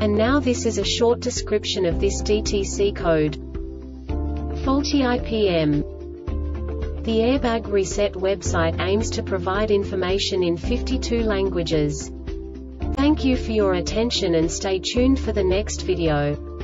And now this is a short description of this DTC code. Faulty IPM. The Airbag Reset website aims to provide information in 52 languages. Thank you for your attention and stay tuned for the next video.